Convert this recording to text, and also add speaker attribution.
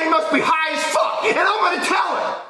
Speaker 1: Diane must be high as fuck, and I'm gonna tell her.